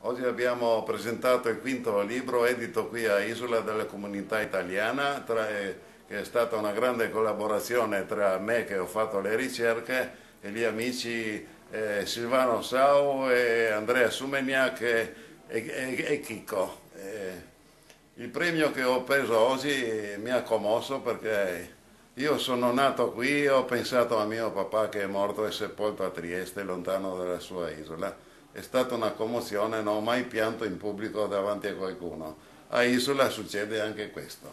Oggi abbiamo presentato il quinto libro edito qui a Isola della Comunità Italiana, tra, che è stata una grande collaborazione tra me che ho fatto le ricerche e gli amici eh, Silvano Sau e Andrea Sumeniac e, e, e Chico. Eh, il premio che ho preso oggi mi ha commosso perché io sono nato qui e ho pensato a mio papà che è morto e sepolto a Trieste, lontano dalla sua isola è stata una commozione, non ho mai pianto in pubblico davanti a qualcuno. A Isola succede anche questo.